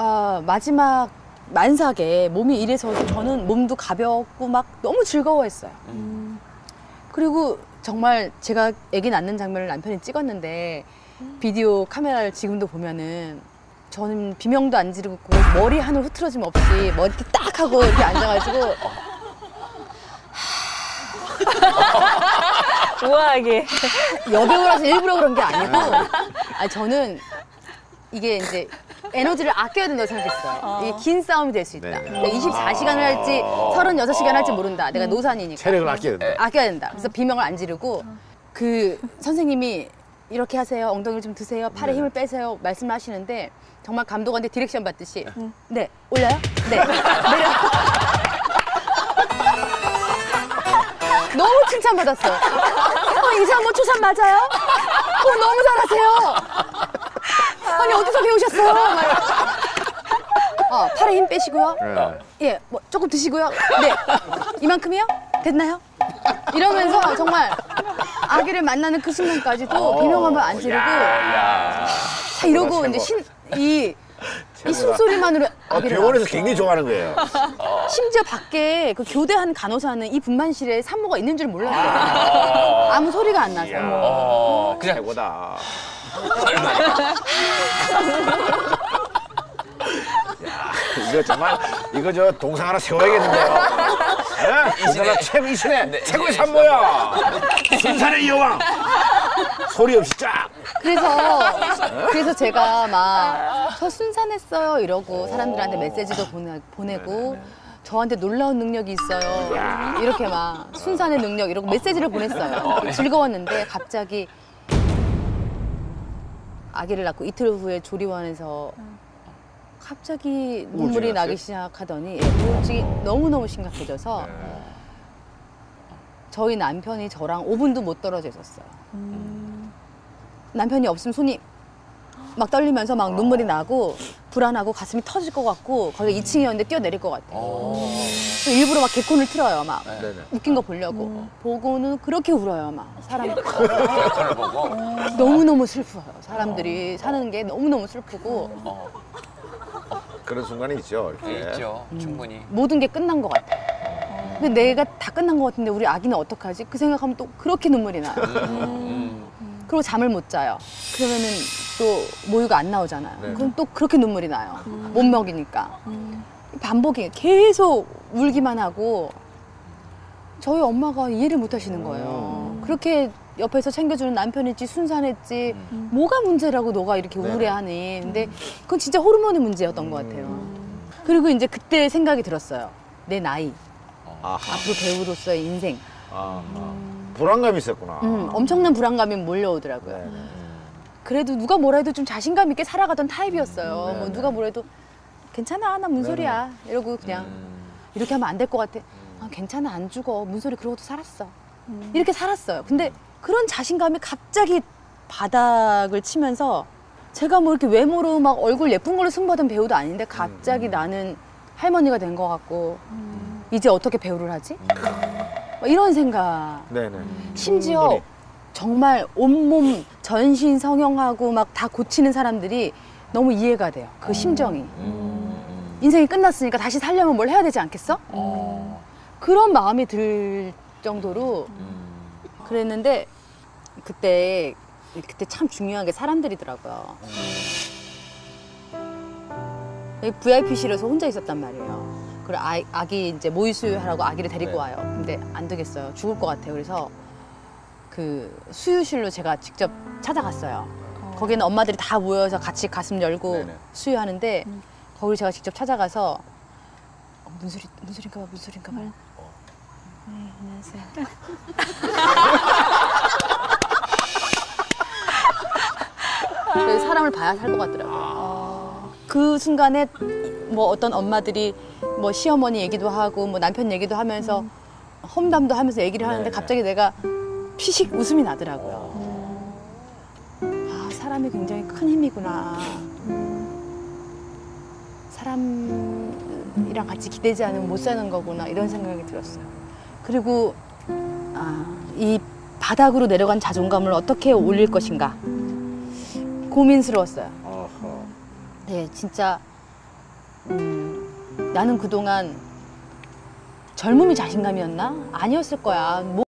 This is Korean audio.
아, 마지막 만삭에 몸이 이래서 저는 몸도 가볍고 막 너무 즐거워했어요. 그리고 정말 제가 아기 낳는 장면을 남편이 찍었는데 비디오 카메라를 지금도 보면은 저는 비명도 안 지르고 머리 하늘 흐트러짐 없이 머리 이렇게 딱 하고 이렇게 앉아가지고 우아하게. 여배우라서 일부러 그런 게 아니고 아니 저는 이게 이제 에너지를 아껴야 된다고 생각했어요. 이게 긴 싸움이 될 수 있다. 네. 내가 24시간을 할지 36시간 할지 모른다. 내가 노산이니까. 체력을 아껴야 된다. 아껴야 된다. 그래서 비명을 안 지르고 그 선생님이 이렇게 하세요. 엉덩이를 좀 드세요. 팔에 힘을 빼세요. 말씀을 하시는데 정말 감독한테 direction 받듯이 네 올려요? 네 내려. 너무 칭찬받았어요. 어, 이 산모 초산 맞아요? 어, 너무 잘하세요. 아니 어디서 배우셨어요? 막. 어, 팔에 힘 빼시고요. 네. 예, 뭐 조금 드시고요. 네, 이만큼이요? 됐나요? 이러면서 정말 아기를 만나는 그 순간까지도 비명 한번 안 지르고 다 이러고 이제 신, 이, 이. 숨소리만으로 어, 아기를 병원에서 낳았어요. 굉장히 좋아하는 거예요. 심지어 밖에 그 교대한 간호사는 이 분만실에 산모가 있는 줄 몰랐어요. 아무 소리가 안 나서. 어, 그냥 최고다. 야, 이거 정말 이거 저 동상 하나 세워야겠는데요. 예? 우리나라 최고 이 시대 네, 최고의 네, 산모야. 순산의 여왕. 소리 없이 쫙. 그래서 그래서 제가 막 저 순산했어요 이러고 사람들한테 메시지도 보내, 보내고 저한테 놀라운 능력이 있어요 이렇게 막 순산의 능력 이러고 메시지를 보냈어요 즐거웠는데 갑자기 아기를 낳고 이틀 후에 조리원에서 갑자기 눈물이 우울증이 나기? 시작하더니 예, 우울증이 너무너무 심각해져서 저희 남편이 저랑 5분도 못 떨어져 있었어요. 남편이 없으면 손이 막 떨리면서 막 눈물이 나고 불안하고 가슴이 터질 것 같고 거기가 2층이었는데 뛰어내릴 것 같아요. 그래서 일부러 막 개콘을 틀어요. 막 네네. 웃긴 거 보려고. 보고는 그렇게 울어요. 막 사람 너무너무 슬퍼요. 사람들이 사는 게 너무너무 슬프고 그런 순간이 있죠. 이렇게. 네, 있죠. 충분히. 모든 게 끝난 것 같아요. 근데 내가 다 끝난 것 같은데 우리 아기는 어떡하지? 그 생각하면 또 그렇게 눈물이 나요. 음. 그리고 잠을 못 자요. 그러면은 또 모유가 안 나오잖아요. 네. 그럼 또 그렇게 눈물이 나요. 못 먹이니까. 반복이 계속 울기만 하고 저희 엄마가 이해를 못 하시는 거예요. 그렇게 옆에서 챙겨주는 남편일지 순산했지 뭐가 문제라고 너가 이렇게 네. 우울해하니. 근데 그건 진짜 호르몬의 문제였던 것 같아요. 그리고 이제 그때 생각이 들었어요. 내 나이, 아하. 앞으로 배우로서의 인생. 아하. 불안감이 있었구나. 음, 엄청난 불안감이 몰려오더라고요. 네, 네. 그래도 누가 뭐라 해도 좀 자신감 있게 살아가던 타입이었어요. 네, 뭐 네. 누가 뭐라 해도 괜찮아, 나 문소리야. 이러고 그냥 이렇게 하면 안 될 것 같아. 아, 괜찮아, 안 죽어. 문소리 그러고도 살았어. 이렇게 살았어요. 근데 그런 자신감이 갑자기 바닥을 치면서 제가 뭐 이렇게 외모로 막 얼굴 예쁜 걸로 승부하던 배우도 아닌데 갑자기 나는 할머니가 된 것 같고 이제 어떻게 배우를 하지? 막 이런 생각. 네네. 심지어 충분히. 정말 온몸 전신 성형하고 막 다 고치는 사람들이 너무 이해가 돼요. 그 심정이. 인생이 끝났으니까 다시 살려면 뭘 해야 되지 않겠어? 그런 마음이 들 정도로 그랬는데 그때 그때 참 중요한 게 사람들이더라고요. VIP실에서 혼자 있었단 말이에요. 그래 아, 아기 이제 모유 수유하라고 아기를 데리고 네. 와요. 근데 안 되겠어요. 죽을 것 같아요. 그래서 그 수유실로 제가 직접 찾아갔어요. 거기는 엄마들이 다 모여서 같이 가슴 열고 네네. 수유하는데 거기를 제가 직접 찾아가서 어, 문소리 문소리인가 봐 문소리인가 봐. 네, 안녕하세요. 그래서 사람을 봐야 살 것 같더라고요. 그 순간에 뭐 어떤 엄마들이 뭐 시어머니 얘기도 하고 뭐 남편 얘기도 하면서 험담도 하면서 얘기를 하는데 네네. 갑자기 내가 피식 웃음이 나더라고요. 아, 사람이 굉장히 큰 힘이구나. 사람 이랑 같이 기대지 않으면 못 사는 거구나 이런 생각이 들었어요. 그리고 아, 이 바닥으로 내려간 자존감을 어떻게 올릴 것인가 고민스러웠어요. 어허. 네, 진짜 음, 나는 그동안 젊음이 자신감이었나? 아니었을 거야. 뭐